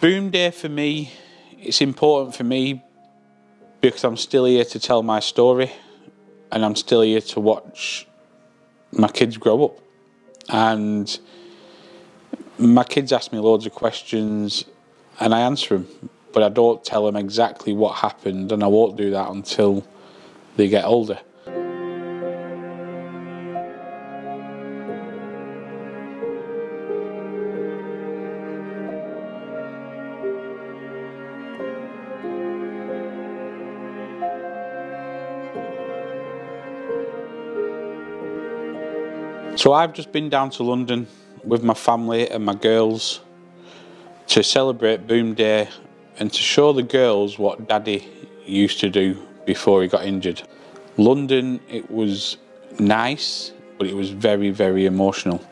Boom Day for me, it's important for me because I'm still here to tell my story and I'm still here to watch my kids grow up. And my kids ask me loads of questions and I answer them, but I don't tell them exactly what happened and I won't do that until they get older. So I've just been down to London with my family and my girls to celebrate Boom Day and to show the girls what Daddy used to do before he got injured. London, it was nice, but it was very, very emotional.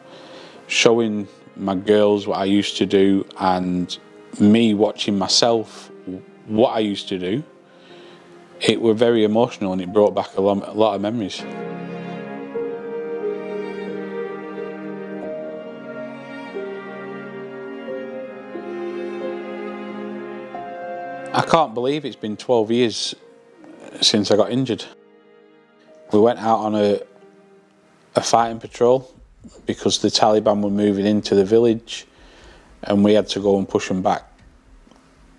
Showing my girls what I used to do and me watching myself what I used to do, it were very emotional and it brought back a lot, a lot of memories. I can't believe it's been 12 years since I got injured. We went out on a, a fighting patrol because the Taliban were moving into the village and we had to go and push them back.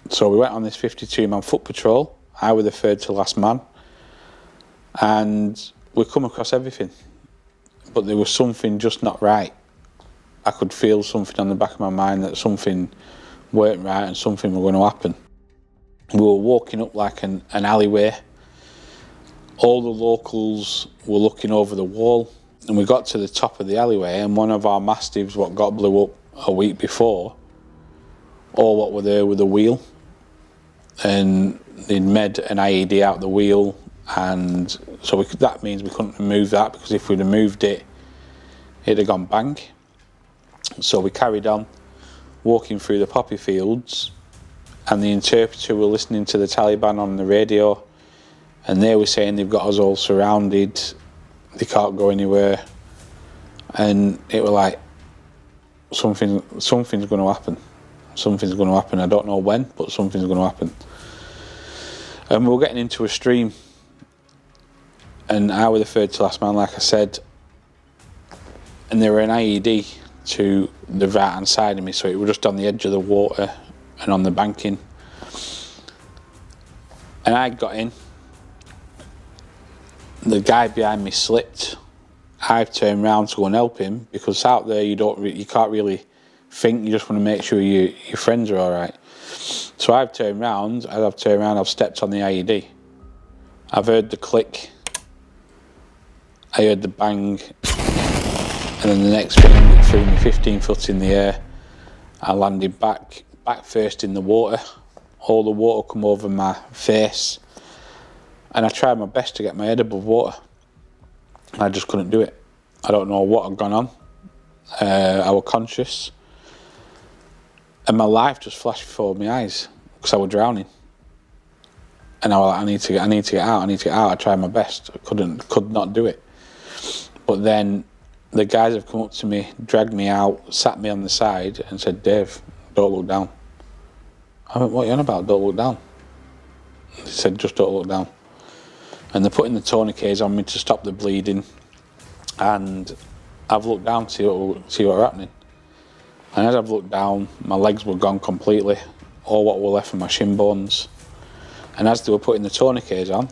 So we went on this 52 man foot patrol. I was the third to last man and we come across everything. But there was something just not right. I could feel something on the back of my mind that something weren't right and something was going to happen. We were walking up like an, an alleyway. All the locals were looking over the wall and we got to the top of the alleyway and one of our mastiffs what got blew up a week before all what were there with the wheel and they'd made an IED out the wheel and so we, that means we couldn't remove that because if we'd have moved it it'd have gone bang so we carried on walking through the poppy fields and the interpreter were listening to the Taliban on the radio and they were saying they've got us all surrounded, they can't go anywhere. And it was like, something, something's going to happen. Something's going to happen. I don't know when, but something's going to happen. And we were getting into a stream. And I was the third to last man, like I said. And there were an IED to the right hand side of me, so it was just on the edge of the water and on the banking. And I got in. The guy behind me slipped. I've turned round to go and help him because out there you don't you can't really think. You just want to make sure you, your friends are all right. So I've turned round. As I've turned round, I've stepped on the IED. I've heard the click. I heard the bang, and then the next thing it threw me 15 foot in the air. I landed back back first in the water. All the water come over my face. And I tried my best to get my head above water. And I just couldn't do it. I don't know what had gone on. Uh, I was conscious. And my life just flashed before my eyes because I was drowning. And I was like, I need to get, I need to get out, I need to get out. I tried my best. I couldn't, could not do it. But then the guys have come up to me, dragged me out, sat me on the side and said, Dave, don't look down. I went, what are you on about? Don't look down. They said, just don't look down. And they're putting the tourniquets on me to stop the bleeding. And I've looked down to see what, see what happening. And as I've looked down, my legs were gone completely. All what were left of my shin bones. And as they were putting the tourniquets on,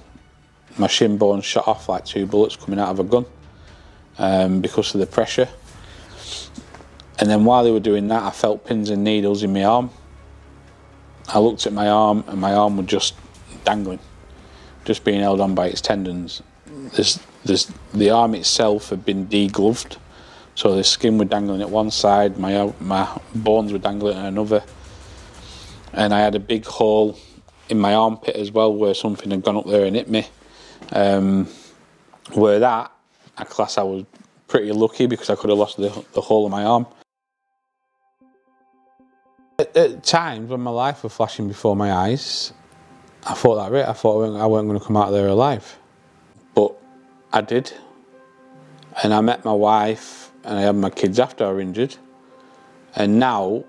my shin bones shot off like two bullets coming out of a gun um, because of the pressure. And then while they were doing that, I felt pins and needles in my arm. I looked at my arm and my arm was just dangling, just being held on by its tendons. There's, there's, the arm itself had been degloved, so the skin was dangling at one side, my, my bones were dangling at another. And I had a big hole in my armpit as well where something had gone up there and hit me. Um, where that, I class I was pretty lucky because I could have lost the, the whole of my arm. At, times when my life was flashing before my eyes, I thought that right. I thought I wasn't going to come out of there alive. But I did. And I met my wife and I had my kids after I was injured. And now,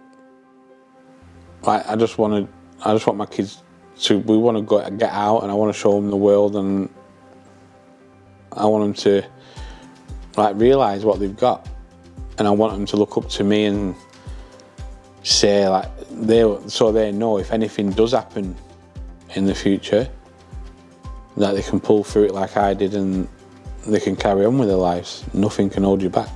like I just want to, I just want my kids to. We want to go get out, and I want to show them the world, and I want them to like realize what they've got, and I want them to look up to me and say like they so they know if anything does happen in the future that they can pull through it like I did and they can carry on with their lives. Nothing can hold you back.